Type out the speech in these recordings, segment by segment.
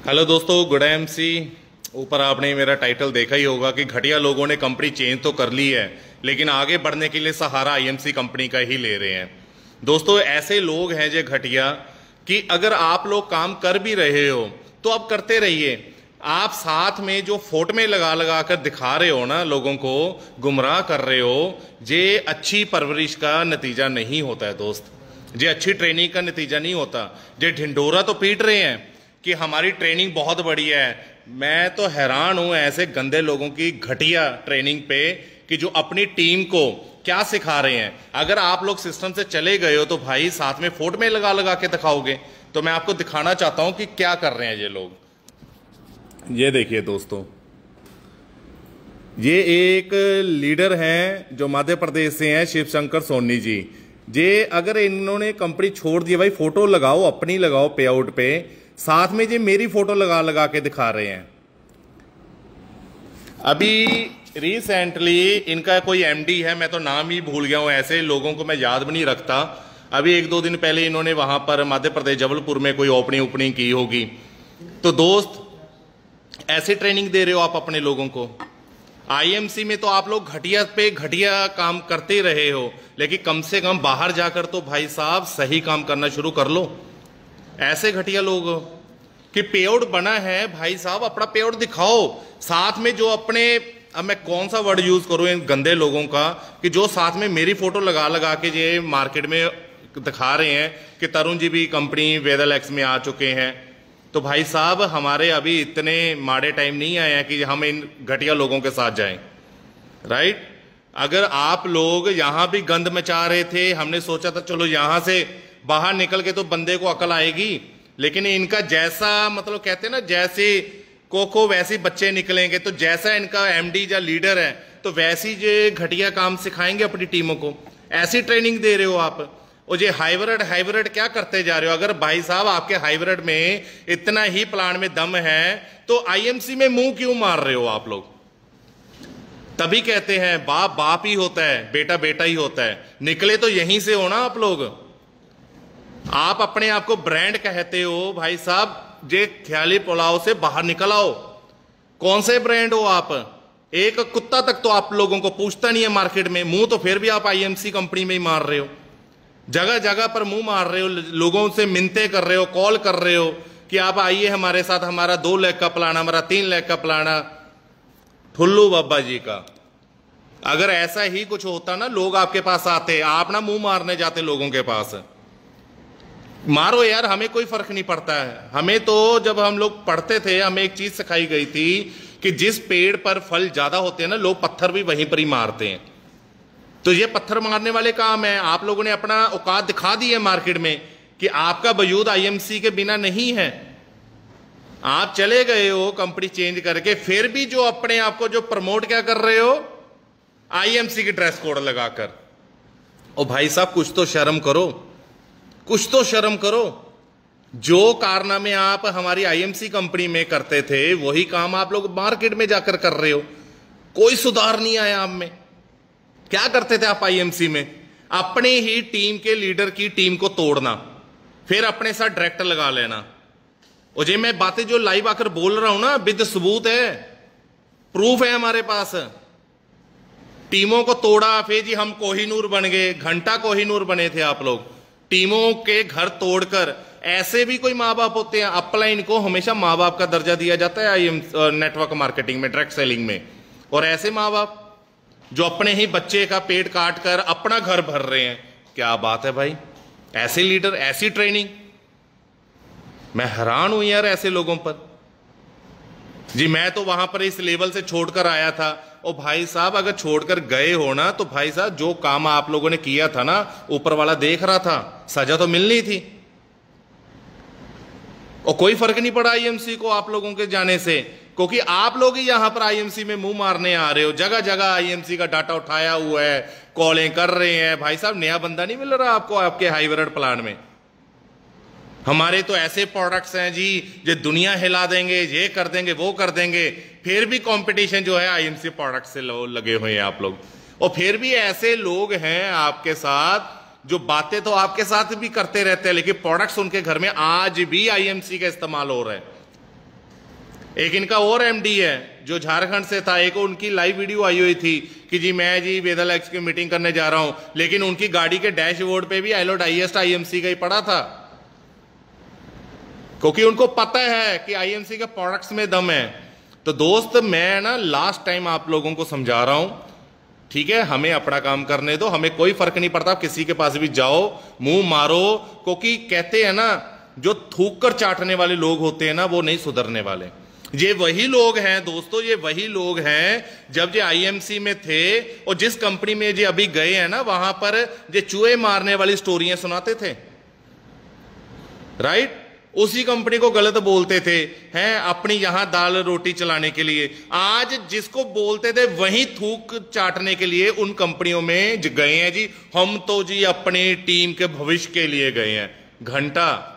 Hello दोस्तों, good MC ऊपर आपने मेरा टाइटल देखा ही होगा कि घटिया लोगों ने कंपनी चेंज तो कर ली है, लेकिन आगे बढ़ने के लिए सहारा आईएमसी कंपनी का ही ले रहे हैं। दोस्तों, ऐसे लोग हैं जो घटिया कि अगर आप लोग काम कर भी रहे हो तो आप करते रहिए। आप साथ में जो फोट में लगा लगा कर दिखा रहे हो ना लोगों को, गुमराह कर रहे हो, जे अच्छी परवरिश का नतीजा नहीं होता है दोस्त। जे अच्छी ट्रेनिंग का नतीजा नहीं होता। जे ढिंडोरा तो पीट रहे हैं। कि हमारी ट्रेनिंग बहुत बढ़िया है। मैं तो हैरान हूँ ऐसे गंदे लोगों की घटिया ट्रेनिंग पे कि जो अपनी टीम को क्या सिखा रहे हैं। अगर आप लोग सिस्टम से चले गए हो तो भाई साथ में फोट में लगा लगा के दिखाओगे। तो मैं आपको दिखाना चाहता हूँ कि क्या कर रहे हैं ये लोग। ये देखिए दोस्तों। ये एक लीडर हैं जो मध्य प्रदेश से हैं शिव शंकर सोनी जी। जे अगर इन्होंने कंपनी छोड़ दी भाई फ़ोटो लगाओ, अपनी लगाओ पे आउट पे। साथ में जी मेरी फ़ोटो लगा लगा के दिखा रहे हैं। अभी रिसेंटली इनका कोई एमडी है, मैं तो नाम ही भूल गया हूँ, ऐसे लोगों को मैं याद भी नहीं रखता। अभी एक दो दिन पहले इन्होंने वहाँ पर मध्य प्रदेश जबलपुर में कोई ओपनिंग ओपनिंग की होगी। तो दोस्त, ऐसी ट्रेनिंग दे रहे हो आप अपने लोगों को? आईएमसी में तो आप लोग घटिया पे घटिया काम करते रहे हो, लेकिन कम से कम बाहर जाकर तो भाई साहब सही काम करना शुरू कर लो। ऐसे घटिया लोग कि पेआउट बना है, भाई साहब, अपना पेआउट दिखाओ। साथ में जो अपने, अब मैं कौन सा वर्ड यूज़ करूँ इन गंदे लोगों का, कि जो साथ में मेरी फ़ोटो लगा लगा के ये मार्केट में दिखा रहे हैं कि तरुण जी भी कंपनी वेदल एक्स में आ चुके हैं। तो भाई साहब, हमारे अभी इतने माड़े टाइम नहीं आए हैं कि हम इन घटिया लोगों के साथ जाएँ। राइट अगर आप लोग यहाँ भी गंद मचा रहे थे, हमने सोचा था, चलो यहाँ से बाहर निकल के तो बंदे को अकल आएगी, लेकिन इनका जैसा मतलब कहते हैं ना, जैसे कोको वैसे बच्चे निकलेंगे तो जैसा इनका एमडी या लीडर है तो वैसी जो घटिया काम सिखाएँगे अपनी टीमों को। ऐसी ट्रेनिंग दे रहे हो आप। और ये हाइब्रिड हाइब्रिड क्या करते जा रहे हो? अगर भाई साहब आपके हाइब्रिड में इतना ही प्लान में दम है तो आईएमसी में मुँह क्यों मार रहे हो आप लोग? तभी कहते हैं, बाप बाप ही होता है, बेटा बेटा ही होता है। निकले तो यहीं से हो ना आप लोग। आप अपने आप को ब्रांड कहते हो, भाई साहब, जे ख्याली पुलाव से बाहर निकल आओ। कौन से ब्रांड हो आप? एक कुत्ता तक तो आप लोगों को पूछता नहीं है मार्केट में, मुँह तो फिर भी आप आईएमसी कंपनी में ही मार रहे हो। जगह जगह पर मुँह मार रहे हो, लोगों से मिनते कर रहे हो कॉल कर रहे हो कि आप आइए हमारे साथ, हमारा दो लैख का प्लान, हमारा तीन लैख का प्लान ठुल्लू बाबा जी का। अगर ऐसा ही कुछ होता ना, लोग आपके पास आते, आप ना मुँह मारने जाते लोगों के पास। मारो यार, हमें कोई फ़र्क नहीं पड़ता है। हमें तो जब हम लोग पढ़ते थे, हमें एक चीज़ सिखाई गई थी कि जिस पेड़ पर फल ज़्यादा होते हैं ना, लोग पत्थर भी वहीं पर ही मारते हैं। तो ये पत्थर मारने वाले काम है। आप लोगों ने अपना औकात दिखा दी है मार्केट में कि आपका वजूद आईएमसी के बिना नहीं है। आप चले गए हो कंपनी चेंज करके, फिर भी जो अपने आप को जो प्रमोट क्या कर रहे हो? आईएमसी की ड्रेस कोड लगाकर। ओ भाई साहब, कुछ तो शर्म करो। कुछ तो शर्म करो। जो कारनामे आप हमारी आईएमसी कंपनी में करते थे, वही काम आप लोग मार्केट में जाकर कर रहे हो। कोई सुधार नहीं आया आप में। क्या करते थे आप आईएमसी में? अपने ही टीम के लीडर की टीम को तोड़ना, फिर अपने साथ डायरेक्टर लगा लेना। और जे, मैं बातें जो लाइव आकर बोल रहा हूँ ना, विद सबूत है। प्रूफ है हमारे पास। टीमों को तोड़ा, फिर जी, हम कोहिनूर बन गए। घंटा कोहिनूर बने थे आप लोग। टीमों के घर तोड़कर ऐसे भी कोई माँ बाप होते हैं अपलाइन को हमेशा माँ बाप का दर्जा दिया जाता है आईएम नेटवर्क मार्केटिंग में डायरेक्ट सेलिंग में। और ऐसे माँ बाप जो अपने ही बच्चे का पेट काट कर अपना घर भर रहे हैं, क्या बात है भाई? ऐसे लीडर ऐसी ट्रेनिंग मैं हैरान हूँ यार ऐसे लोगों पर। जी, मैं तो वहाँ पर इस लेवल से छोड़कर आया था और भाई साहब, अगर छोड़कर गए हो ना तो भाई साहब, जो काम आप लोगों ने किया था ना, ऊपर वाला देख रहा था, सजा तो मिलनी थी। और कोई फ़र्क नहीं पड़ा आईएमसी को आप लोगों के जाने से, क्योंकि आप लोग ही यहाँ पर आईएमसी में मुँह मारने आ रहे हो। जगह जगह आईएमसी का डाटा उठाया हुआ है, कॉलें कर रहे हैं। भाई साहब, नया बंदा नहीं मिल रहा आपको, आपके हाईब्रिड प्लान में। हमारे तो ऐसे प्रोडक्ट्स हैं जी, जो दुनिया हिला देंगे, ये कर देंगे, वो कर देंगे, फिर भी कंपटीशन जो है आईएमसी प्रोडक्ट से लगे हुए हैं आप लोग। और फिर भी ऐसे लोग हैं आपके साथ, जो बातें तो आपके साथ भी करते रहते हैं, लेकिन प्रोडक्ट्स उनके घर में आज भी आईएमसी का इस्तेमाल हो रहा है। एक इनका और एमडी है, जो झारखंड से था, एक उनकी लाइव वीडियो आई हुई थी कि जी, मैं जी वेदल एक्स की मीटिंग करने जा रहा हूँ, लेकिन उनकी गाड़ी के डैशबोर्ड पे भी आईलोड आईएस्ट आईएमसी का ही पड़ा था। क्योंकि उनको पता है कि आईएमसी के प्रोडक्ट्स में दम है। तो दोस्त, मैं ना लास्ट टाइम आप लोगों को समझा रहा हूँ। ठीक है, हमें अपना काम करने दो, हमें कोई फ़र्क नहीं पड़ता, किसी के पास भी जाओ, मुँह मारो, क्योंकि कहते हैं ना, जो थूक कर चाटने वाले लोग होते हैं ना, वो नहीं सुधरने वाले। ये वही लोग हैं दोस्तों, ये वही लोग हैं, जब ये आईएमसी में थे, और जिस कंपनी में ये अभी गए हैं ना, वहाँ पर ये चूहे मारने वाली स्टोरियाँ सुनाते थे। राइट उसी कंपनी को गलत बोलते थे, हैं, अपनी यहाँ दाल रोटी चलाने के लिए। आज जिसको बोलते थे, वही थूक चाटने के लिए उन कंपनियों में गए हैं जी। हम तो जी अपनी टीम के भविष्य के लिए गए हैं। घंटा।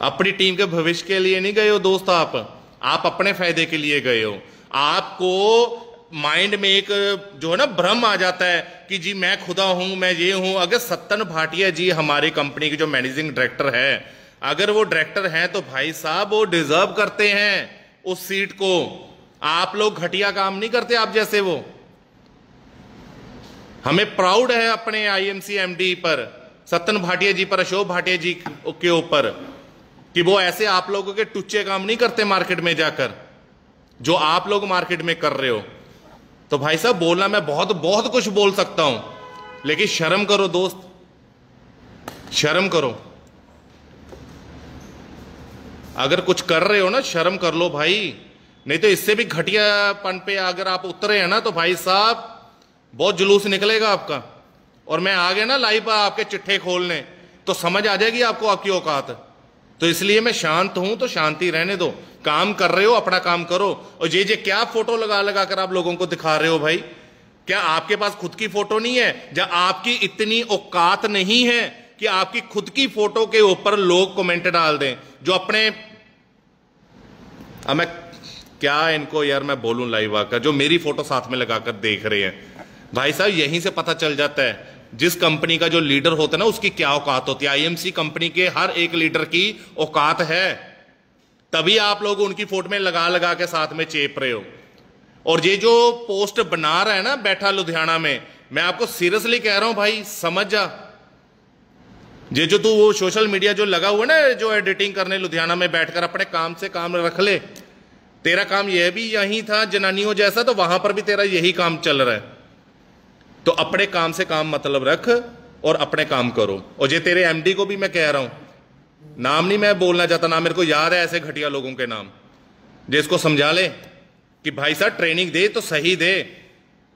अपनी टीम के भविष्य के लिए नहीं गए हो दोस्त आप? आप अपने फ़ायदे के लिए गए हो। आपको माइंड में एक, जो है ना, भ्रम आ जाता है कि जी मैं खुदा हूँ, मैं ये हूँ। अगर सत्तन भाटिया जी हमारी कंपनी के जो मैनेजिंग डायरेक्टर है, अगर वो डायरेक्टर हैं तो भाई साहब वो डिजर्व करते हैं उस सीट को। आप लोग घटिया काम नहीं करते आप जैसे वो। हमें प्राउड है अपने आईएमसी एमडी पर, सत्तन भाटिया जी पर, अशोक भाटिया जी के ऊपर, कि वो ऐसे आप लोगों के टुच्चे काम नहीं करते मार्केट में जाकर, जो आप लोग मार्केट में कर रहे हो। तो भाई साहब, बोलना मैं बहुत बहुत कुछ बोल सकता हूँ, लेकिन शर्म करो दोस्त। शर्म करो। अगर कुछ कर रहे हो ना, शर्म कर लो भाई। नहीं तो इससे भी घटियापन पे अगर आप उतरे हैं ना तो भाई साहब, बहुत जुलूस निकलेगा आपका। और मैं आ गया ना लाइव आपके चिट्ठे खोलने तो समझ आ जाएगी आपको आपकी औकात। तो इसलिए मैं शांत हूँ तो शांति रहने दो। काम कर रहे हो, अपना काम करो। और ये जे, क्या फ़ोटो लगा लगा कर आप लोगों को दिखा रहे हो भाई? क्या आपके पास खुद की फ़ोटो नहीं है? या आपकी इतनी औकात नहीं है कि आपकी खुद की फ़ोटो के ऊपर लोग कमेंट डाल दें, जो अपने अब मैं क्या इनको यार मैं बोलूँ लाइव आकर, जो मेरी फ़ोटो साथ में लगाकर देख रहे हैं? भाई साहब, यहीं से पता चल जाता है। जिस कंपनी का जो लीडर होता है ना, उसकी क्या औकात होती है? आईएमसी कंपनी के हर एक लीडर की औकात है। तभी आप लोग उनकी फ़ोटो में लगा लगा के साथ में चेप रहे हो। और ये जो पोस्ट बना रहा है ना, बैठा लुधियाना में, मैं आपको सीरियसली कह रहा हूँ भाई, समझ जा। ये जो तू वो सोशल मीडिया जो लगा हुआ ना, जो एडिटिंग करने लुधियाना में बैठकर अपने काम से काम रख ले। तेरा काम यह भी यही था, जनानियों जैसा तो वहाँ पर भी तेरा यही काम चल रहा है। तो अपने काम से काम मतलब रख और अपने काम करो। और ये तेरे एमडी को भी मैं कह रहा हूँ। नाम नहीं मैं बोलना चाहता, ना मेरे को याद है ऐसे घटिया लोगों के नाम। जिसको समझा ले कि भाई साहब ट्रेनिंग दे तो सही दे।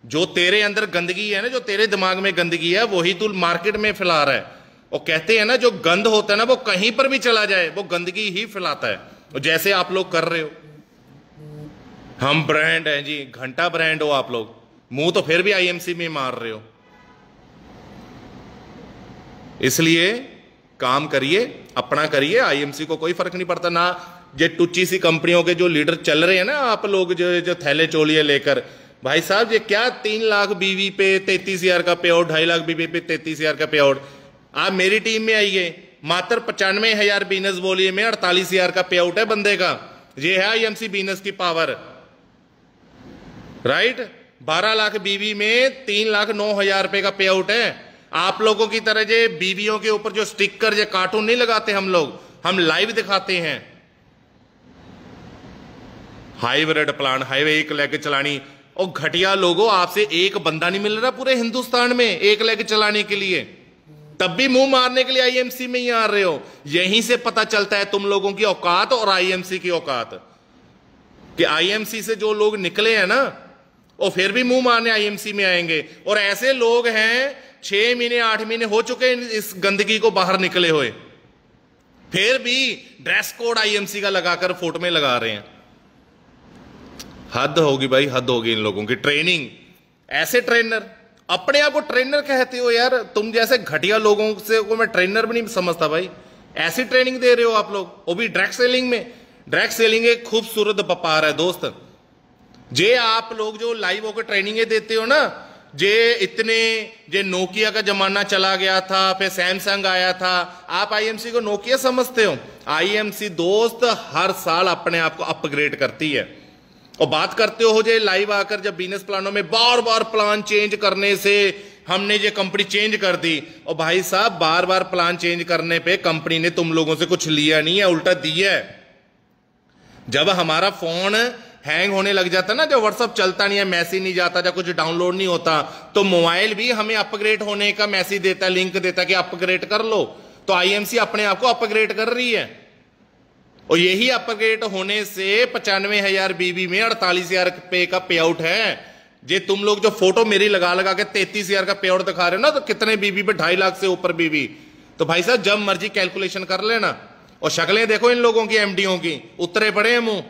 जो तेरे अंदर गंदगी है ना, जो तेरे दिमाग में गंदगी है, वही तू मार्केट में फैला रहा है। और कहते हैं ना, जो गंद होता है ना, वो कहीं पर भी चला जाए, वो गंदगी ही फैलाता है। और जैसे आप लोग कर रहे हो। हम ब्रांड हैं जी, घंटा ब्रांड हो आप लोग। मुँह तो फिर भी आईएमसी में मार रहे हो। इसलिए काम करिए, अपना करिए आईएमसी को कोई फ़र्क नहीं पड़ता। ना ये टुच्ची सी कंपनियों के जो लीडर चल रहे हैं ना आप लोग, जो जो थैले चोलिए लेकर। भाई साहब, ये क्या तीन लाख बीवी पे तैतीस हज़ार का पे आउट ढाई लाख बीवी पे तैतीस हज़ार का पे आउट आप मेरी टीम में आइए, मात्र पचानवे हज़ार बिज़नेस बोलिए में, अड़तालीस हज़ार का पे आउट है बंदे का। ये है आईएमसी बिज़नेस की पावर राइट बारह लाख बीवी में तीन लाख नौ हज़ार रुपए का पे आउट है। आप लोगों की तरह जे बीवियों के ऊपर जो स्टिकर जो कार्टून नहीं लगाते हम लोग, हम लाइव दिखाते हैं। हाईब्रिड प्लान, हाईवे एक लेग चलानी। और घटिया लोगों, आपसे एक बंदा नहीं मिल रहा पूरे हिंदुस्तान में, एक लेग चलाने के लिए। तब भी मुँह मारने के लिए आईएमसी में ही आ रहे हो। यहीं से पता चलता है तुम लोगों की औकात और आईएमसी की औकात। कि आईएमसी से जो लोग निकले हैं ना और फिर भी मुँह मारने आईएमसी में आएँगे। और ऐसे लोग हैं, छह महीने, आठ महीने हो चुके हैं इस गंदगी को बाहर निकले हुए। फिर भी ड्रेस कोड आईएमसी का लगाकर फ़ोटो में लगा रहे हैं। हद होगी भाई, हद होगी इन लोगों की। ट्रेनिंग ऐसे ट्रेनर अपने आप को ट्रेनर कहते हो यार। तुम जैसे घटिया लोगों से को मैं ट्रेनर भी नहीं समझता भाई। ऐसी ट्रेनिंग दे रहे हो आप लोग। वो भी ड्रैग सेलिंग में। ड्रैग सेलिंग एक खूबसूरत व्यापार है, दोस्त। जे आप लोग जो लाइव होकर ट्रेनिंग देते हो ना, जे इतने, जे नोकिया का जमाना चला गया था, फिर सैमसंग आया था, आप आईएमसी को नोकिया समझते हो? आईएमसी दोस्त हर साल अपने आप को अपग्रेड करती है। और बात करते हो जे लाइव आकर जब बिज़नेस प्लानों में बार बार प्लान चेंज करने से हमने ये कंपनी चेंज कर दी। और भाई साहब बार बार प्लान चेंज करने पे कंपनी ने तुम लोगों से कुछ लिया नहीं है, उल्टा दिया है। जब हमारा फ़ोन हैंग होने लग जाता ना जो व्हाट्सअप चलता नहीं है, मैसेज नहीं जाता या कुछ डाउनलोड नहीं होता तो मोबाइल भी हमें अपग्रेड होने का मैसेज देता है लिंक देता है कि अपग्रेड कर लो। तो आईएमसी अपने आप को अपग्रेड कर रही है। और यही अपग्रेड होने से पचानवे हज़ार बीबी में अड़तालीस हज़ार पे का पे आउट है। जे तुम लोग जो फ़ोटो मेरी लगा लगा के तैतीस हज़ार का पे आउट दिखा रहे हो ना तो कितने बीबी पे? ढाई लाख से ऊपर बीबी तो भाई साहब, जब मर्ज़ी कैलकुलेशन कर लेना। और शक्लें देखो इन लोगों की एमडीओ की। उतरे पड़े हैं मुँह।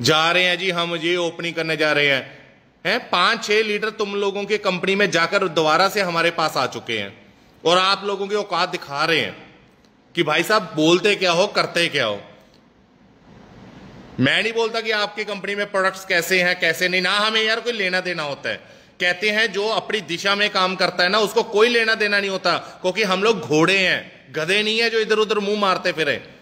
जा रहे हैं जी, हम ये ओपनिंग करने जा रहे हैं। हैं, पाँच, छह लीटर तुम लोगों के कंपनी में जाकर दोबारा से हमारे पास आ चुके हैं। और आप लोगों की औकात दिखा रहे हैं कि भाई साहब, बोलते क्या हो, करते क्या हो? मैं नहीं बोलता कि आपकी कंपनी में प्रोडक्ट्स कैसे हैं, कैसे नहीं। ना हमें यार कोई लेना देना होता है। कहते हैं, जो अपनी दिशा में काम करता है ना, उसको कोई लेना देना नहीं होता, क्योंकि हम लोग घोड़े हैं। गधे नहीं है जो इधर उधर मुँह मारते फिरे।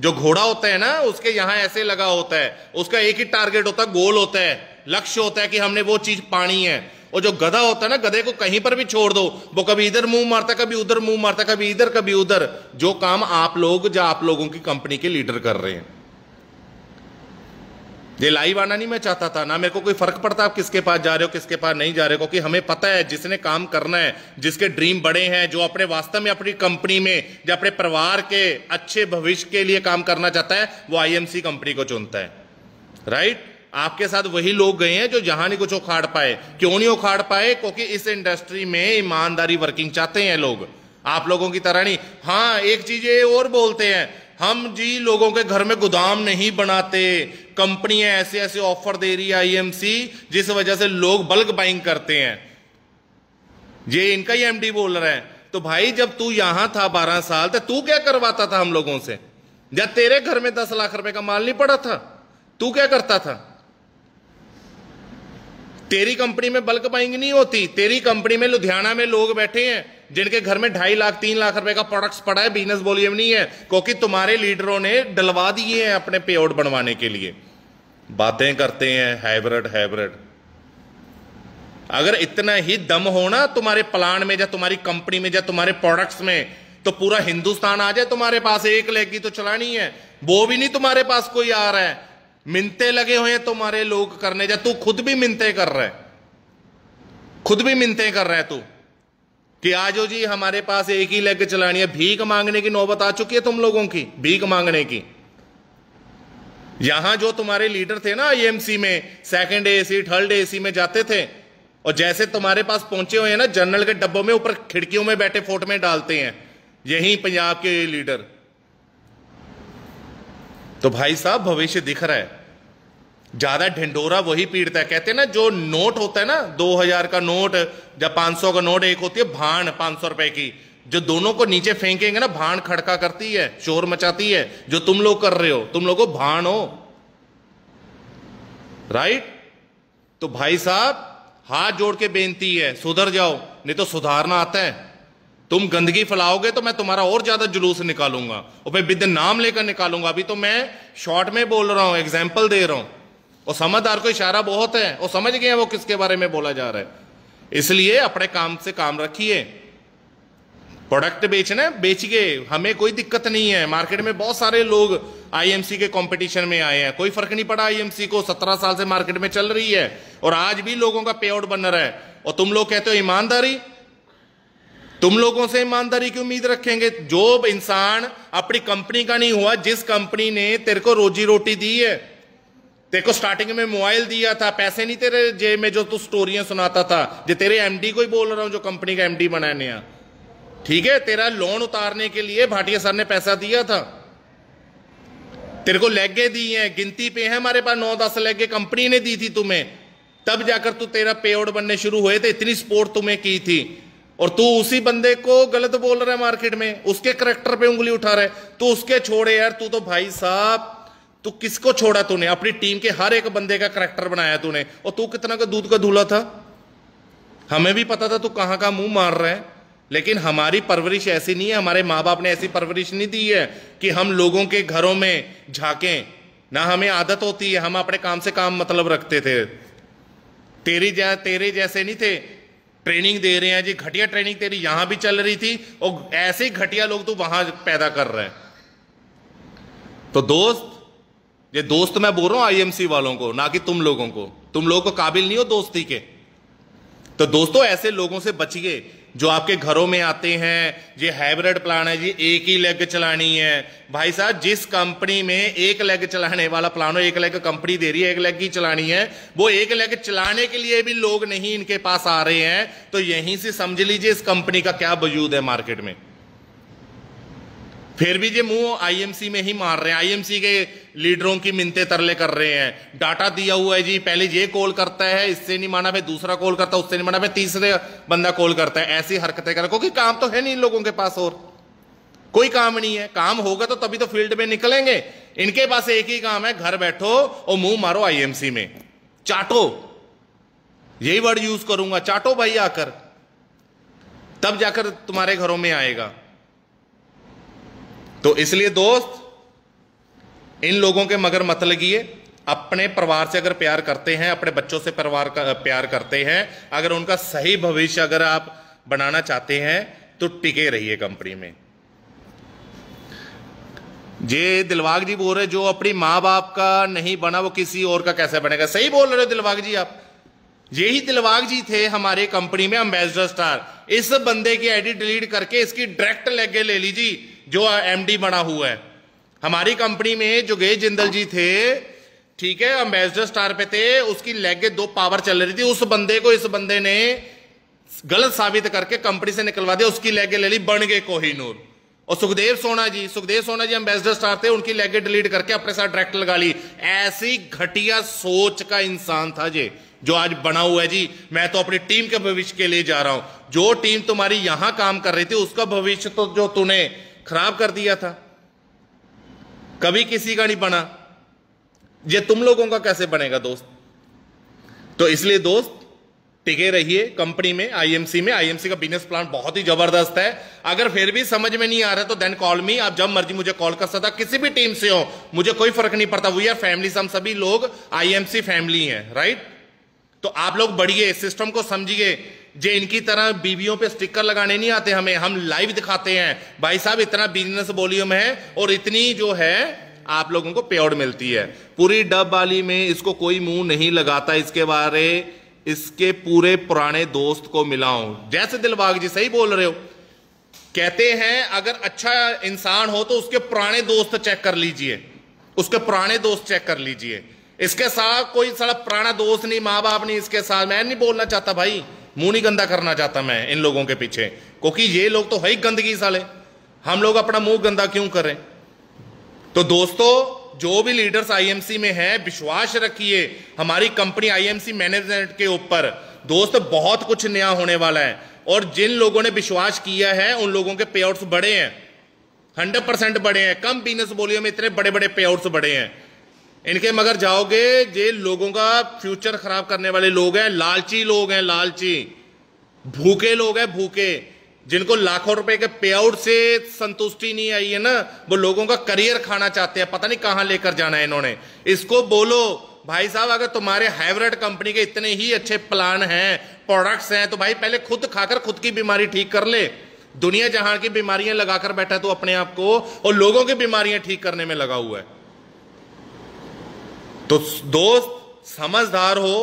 जो घोड़ा होता है ना, उसके यहाँ ऐसे लगा होता है। उसका एक ही टारगेट होता है, गोल होता है। लक्ष्य होता है कि हमने वो चीज़ पानी है। और जो गधा होता है ना, गधे को कहीं पर भी छोड़ दो। वो कभी इधर मुँह मारता कभी उधर मुँह मारता कभी इधर, कभी उधर। जो काम आप लोग, जो आप लोगों की कंपनी के लीडर कर रहे हैं। ये लाइव आना नहीं मैं चाहता था, ना मेरे को कोई फ़र्क पड़ता आप किसके पास जा रहे हो, किसके पास नहीं जा रहे हो, क्योंकि हमें पता है जिसने काम करना है, जिसके ड्रीम बड़े हैं, जो अपने वास्तव में, अपनी कंपनी में, जो अपने परिवार के अच्छे भविष्य के लिए काम करना चाहता है, वो आईएमसी कंपनी को चुनता है। राइट आपके साथ वही लोग गए हैं जो जहाँ नहीं कुछ उखाड़ पाए। क्यों नहीं उखाड़ पाए? क्योंकि इस इंडस्ट्री में ईमानदारी वर्किंग चाहते हैं लोग। आप लोगों की तरह नहीं। हाँ एक चीज़ ये और बोलते हैं, हम जी लोगों के घर में गोदाम नहीं बनाते कंपनियाँ ऐसे ऐसे ऑफ़र दे रही है आईएमसी जिस वजह से लोग बल्क बाइंग करते हैं। ये इनका ही एमडी बोल रहा है। तो भाई, जब तू यहाँ था बारह साल तो तू क्या करवाता था हम लोगों से? जब तेरे घर में दस लाख रुपए का माल नहीं पड़ा था? तू क्या करता था? तेरी कंपनी में बल्क बाइंग नहीं होती। तेरी कंपनी में लुधियाना में लोग बैठे हैं। जिनके घर में ढाई लाख, तीन लाख रुपए का प्रोडक्ट्स पड़ा है बिज़नेस वॉल्यूम नहीं है, क्योंकि तुम्हारे लीडरों ने डलवा दिए हैं अपने पे आउट बनवाने के लिए। बातें करते हैं हाइब्रिड हाइब्रिड अगर इतना ही दम होना तुम्हारे प्लान में, या तुम्हारी कंपनी में, या तुम्हारे प्रोडक्ट्स में तो पूरा हिंदुस्तान आ जाए तुम्हारे पास, एक लेग तो चलानी है। वो भी नहीं तुम्हारे पास कोई आ रहा है। मिनते लगे हुए हैं तुम्हारे लोग करने जा तू खुद भी मिनते कर रहा खुद भी मिनते कर रहा है तू। कि आजो जी, हमारे पास एक ही लेग चलानी है। भीख मांगने की नौबत आ चुकी है तुम लोगों की, भीख मांगने की। यहाँ जो तुम्हारे लीडर थे ना आईएमसी में सेकंड एसी थर्ड एसी में जाते थे, और जैसे तुम्हारे पास पहुँचे हुए हैं ना जनरल के डब्बों में, ऊपर खिड़कियों में बैठे फोट में डालते हैं। यही पंजाब के लीडर। तो भाई साहब, भविष्य दिख रहा है। ज़्यादा ढिंडोरा वही पीड़ता है। कहते हैं ना, जो नोट होता है ना, दो हज़ार का नोट जब पाँच सौ का नोट एक होती है, भाण पाँच सौ रुपए की। जो दोनों को नीचे फेंकेंगे ना, भाण खड़का करती है, शोर मचाती है, जो तुम लोग कर रहे हो, तुम लोगों भाण हो। राइट तो भाई साहब, हाथ जोड़ के बेनती है, सुधर जाओ, नहीं तो सुधारना आता है। तुम गंदगी फैलाओगे तो मैं तुम्हारा और ज़्यादा जुलूस निकालूँगा, और फिर विद नाम लेकर निकालूँगा। अभी तो मैं शॉर्ट में बोल रहा हूँ एग्ज़ाम्पल दे रहा हूँ। और समझदार को इशारा बहुत है और समझ गए वो किसके बारे में बोला जा रहा है। इसलिए अपने काम से काम रखिए। प्रोडक्ट बेचना बेच गए हमें कोई दिक्कत नहीं है। मार्केट में बहुत सारे लोग आईएमसी के कंपटीशन में आए हैं। कोई फ़र्क नहीं पड़ा आईएमसी को। सत्रह साल से मार्केट में चल रही है। और आज भी लोगों का पे आउट बन रहा है। और तुम लोग कहते हो ईमानदारी? तुम लोगों से ईमानदारी की उम्मीद रखेंगे। जो इंसान अपनी कंपनी का नहीं हुआ, जिस कंपनी ने तेरे को रोजी रोटी दी है तेरे को स्टार्टिंग में मोबाइल दिया था, पैसे नहीं तेरे जेब में जो तू स्टोरियाँ सुनाता था। जो तेरे एमडी को ही बोल रहा हूँ, जो कंपनी का एमडी बना नया। ठीक है, तेरा लोन उतारने के लिए भाटिया सर ने पैसा दिया था। तेरे को लेगे दी हैं, गिनती पे है हमारे पास, नौ दस लेगे कंपनी ने दी थी तुम्हें। तब जाकर तू तेरा पे आउट बनने शुरू हुए थे, इतनी सपोर्ट तुम्हें की थी। और तू उसी बंदे को गलत बोल रहा है मार्केट में, उसके करेक्टर पे उंगली उठा रहा है। तू उसके छोड़े यार, तू तो भाई साहब। तू किसको छोड़ा तूने? अपनी टीम के हर एक बंदे का करेक्टर बनाया तूने। और तू कितना का दूध का धूला था? हमें भी पता था तू कहाँ का मुँह मार रहा है। लेकिन हमारी परवरिश ऐसी नहीं है, हमारे माँ बाप ने ऐसी परवरिश नहीं दी है कि हम लोगों के घरों में झांकें। ना हमें आदत होती है, हम अपने काम से काम मतलब रखते थे। तेरी जा, तेरे जैसे नहीं थे। ट्रेनिंग दे रहे हैं जी, घटिया ट्रेनिंग तेरी यहाँ भी चल रही थी और ऐसे ही घटिया लोग तो वहाँ पैदा कर रहे हैं। तो दोस्त ये दोस्त मैं बोल रहा हूँ आईएमसी वालों को, ना कि तुम लोगों को। तुम लोगों को काबिल नहीं हो दोस्ती के। तो दोस्तों, ऐसे लोगों से बचिए जो आपके घरों में आते हैं। ये हाइब्रिड प्लान है जी, एक ही लेग चलानी है। भाई साहब, जिस कंपनी में एक लेग चलाने वाला प्लान हो, एक लेग कंपनी दे रही है, एक लेग ही चलानी है। वो एक लेग चलाने के लिए भी लोग नहीं इनके पास आ रहे हैं। तो यहीं से समझ लीजिए इस कंपनी का क्या वजूद है मार्केट में। फिर भी ये मुँह आईएमसी में ही मार रहे हैं। आईएमसी के लीडरों की मिनते तरले कर रहे हैं। डाटा दिया हुआ है जी, पहले ये कॉल करता है, इससे नहीं माना फिर दूसरा कॉल करता है उससे नहीं माना फिर तीसरे बंदा कॉल करता है। ऐसी हरकतें कर, क्योंकि काम तो है नहीं इन लोगों के पास और। कोई काम नहीं है, काम होगा तो तभी तो फ़ील्ड में निकलेंगे। इनके पास एक ही काम है, घर बैठो और मुँह मारो आईएमसी में। चाटो। यही वर्ड यूज़ करूँगा, चाटो भाई आकर। तब जाकर तुम्हारे घरों में आएगा। तो इसलिए दोस्त इन लोगों के मगर मत लगिए अपने परिवार से अगर प्यार करते हैं, अपने बच्चों से परिवार का, प्यार करते हैं, अगर उनका सही भविष्य अगर आप बनाना चाहते हैं तो टिके रहिए कंपनी में। जे दिलवाग जी बोल रहे जो अपनी माँ बाप का नहीं बना, वो किसी और का कैसे बनेगा? सही बोल रहे हो दिलवाग जी आप। यही दिलवाग जी थे, हमारे कंपनी में अम्बेसडर स्टार इस बंदे की आईडी डिलीट करके इसकी डायरेक्ट लेगे ले लीजिए, जो एमडी बना हुआ है। हमारी कंपनी में जो गे जिंदल जी थे, ठीक है अम्बेसडर स्टार पे थे, उसकी लेग दो पावर चल रही थी, उस बंदे को, इस बंदे ने गलत साबित करके कंपनी से निकलवा दिया, उसकी लेगे ले ली, बन गए कोहिनूर और सुखदेव सोना जी, सुखदेव सोना जी एम्बेसडर स्टार थे, उनकी लेगे डिलीट करके अपने साथ डायरेक्ट लगा ली। ऐसी घटिया सोच का इंसान था जी, जो आज बना हुआ है जी। मैं तो अपनी टीम के भविष्य के लिए जा रहा हूँ। जो टीम तुम्हारी यहाँ काम कर रही थी, उसका भविष्य तो जो तूने खराब कर दिया था। कभी किसी का नहीं बना। ये तुम लोगों का कैसे बनेगा दोस्त? तो इसलिए दोस्त, टिके रहिए कंपनी में आईएमसी में। आईएमसी का बिज़नेस प्लान बहुत ही ज़बरदस्त है। अगर फिर भी समझ में नहीं आ रहा तो देन कॉल मी आप जब मर्ज़ी मुझे कॉल कर सकता किसी भी टीम से हो, मुझे कोई फ़र्क नहीं पड़ता। वी आर फैमिली हम सभी लोग आईएमसी फैमिली हैं राइट तो आप लोग बढ़िए सिस्टम को समझिए। जे इनकी तरह बीवियों पे स्टिकर लगाने नहीं आते हमें, हम लाइव दिखाते हैं। भाई साहब, इतना बिज़नेस वॉल्यूम है और इतनी जो है, आप लोगों को पेड़ मिलती है। पूरी डब वाली में इसको कोई मुँह नहीं लगाता इसके बारे, इसके पूरे पुराने दोस्त को मिलाऊं। जैसे दिलबाग जी सही बोल रहे हो। कहते हैं, अगर अच्छा इंसान हो तो उसके पुराने दोस्त चेक कर लीजिए। उसके पुराने दोस्त चेक कर लीजिए। इसके साथ कोई सारा पुराना दोस्त नहीं, माँ बाप नहीं इसके साथ। मैं नहीं बोलना चाहता भाई। मुँह नहीं गंदा करना चाहता मैं इन लोगों के पीछे। क्योंकि ये लोग तो है ही गंदगी साले। हम लोग अपना मुँह गंदा क्यों करें तो दोस्तों, जो भी लीडर्स आईएमसी में है, विश्वास रखिए, हमारी कंपनी आईएमसी मैनेजमेंट के ऊपर दोस्त बहुत कुछ नया होने वाला है। और जिन लोगों ने विश्वास किया है, उन लोगों के पे बड़े हैं। हंड्रेड परसेंट बड़े हैं। कम बिज़नेस बोलियो में इतने बड़े बड़े पे बड़े हैं। इनके मगर जाओगे जे लोगों का फ्यूचर खराब करने वाले लोग हैं, लालची लोग हैं, लालची। भूखे लोग हैं, भूखे। जिनको लाखों रुपए के पे आउट से संतुष्टि नहीं आई है ना, वो लोगों का करियर खाना चाहते हैं, पता नहीं कहाँ लेकर जाना है इन्होंने। इसको बोलो, भाई साहब, अगर तुम्हारे हाइब्रिड कंपनी के इतने ही अच्छे प्लान हैं प्रोडक्ट्स हैं तो भाई पहले खुद खाकर खुद की बीमारी ठीक कर ले। दुनिया जहाँ की बीमारियाँ लगाकर बैठा तो अपने आप को, और लोगों की बीमारियाँ ठीक करने में लगा हुआ है। तो दोस्त समझदार हो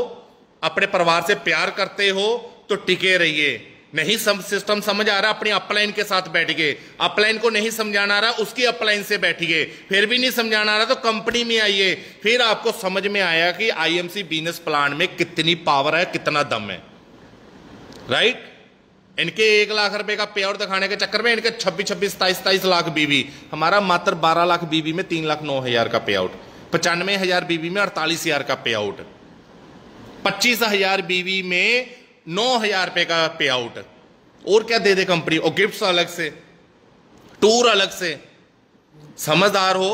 अपने परिवार से प्यार करते हो तो टिके रहिए। नहीं सम, सिस्टम समझ आ रहा अपनी अपलाइन के साथ बैठिए अपलाइन को नहीं समझाना रहा उसकी अपलाइन से बैठिए। फिर भी नहीं समझाना रहा तो कंपनी में आइए। फिर आपको समझ में आया कि आईएमसी बिज़नेस प्लान में कितनी पावर है कितना दम है। राइट इनके एक लाख रुपए का पे आउट दिखाने के चक्कर में इनके छब्बीस छब्बीस सताइस सताइस लाख बीवी। हमारा मात्र बारह लाख बीवी में तीन लाख नौ हज़ार का पे आउट पचानवे हज़ार बीवी में अड़तालीस हज़ार का पे आउट पच्चीस हज़ार बीवी में नौ हज़ार रुपए का पे आउट और क्या दे दे कंपनी और गिफ्ट्स अलग से टूर अलग से। समझदार हो,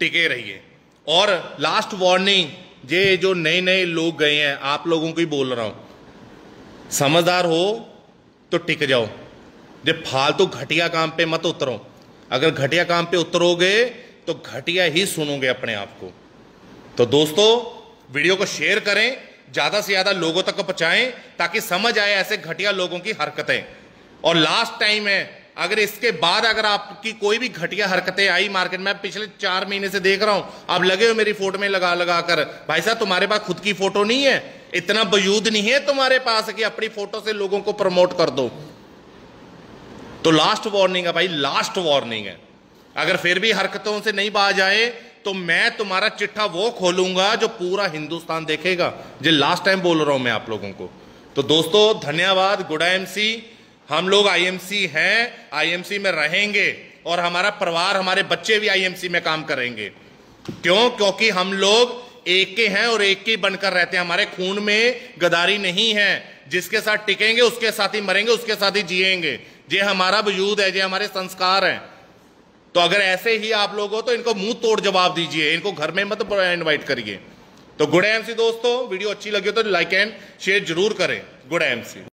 टिके रहिए। और लास्ट वार्निंग ये जो नए नए लोग गए हैं, आप लोगों को ही बोल रहा हूँ। समझदार हो तो टिक जाओ। जब फालतू तो घटिया काम पे मत उतरो। अगर घटिया काम पे उतरोगे तो घटिया ही सुनोगे अपने आप को। तो दोस्तों, वीडियो को शेयर करें, ज़्यादा से ज़्यादा लोगों तक पहुंचाएँ, ताकि समझ आए ऐसे घटिया लोगों की हरकतें। और लास्ट टाइम है, अगर इसके बाद अगर आपकी कोई भी घटिया हरकतें आई मार्केट में पिछले चार महीने से देख रहा हूँ, आप लगे हो मेरी फ़ोटो में लगा लगा कर भाई साहब, तुम्हारे पास खुद की फ़ोटो नहीं है, इतना वजूद नहीं है तुम्हारे पास कि अपनी फ़ोटो से लोगों को प्रमोट कर दो। तो लास्ट वार्निंग है भाई लास्ट वार्निंग है। अगर फिर भी हरकतों से नहीं बाज आए तो मैं तुम्हारा चिट्ठा वो खोलूँगा जो पूरा हिंदुस्तान देखेगा, जो लास्ट टाइम बोल रहा हूँ मैं आप लोगों को। तो दोस्तों, धन्यवाद, गुड एमसी हम लोग आईएमसी हैं आईएमसी में रहेंगे, और हमारा परिवार, हमारे बच्चे भी आईएमसी में काम करेंगे। क्यों? क्योंकि हम लोग एक के हैं और एक के बनकर रहते हैं। हमारे खून में गदारी नहीं है। जिसके साथ टिकेंगे, उसके साथ ही मरेंगे, उसके साथ ही जिएँगे। ये हमारा वजूद है, ये हमारे संस्कार हैं। तो अगर ऐसे ही आप लोग हो तो इनको मुँह तोड़ जवाब दीजिए। इनको घर में मत इनवाइट करिए। तो गुड एमसी दोस्तों, वीडियो अच्छी लगी हो तो लाइक एंड शेयर ज़रूर करें। Good MC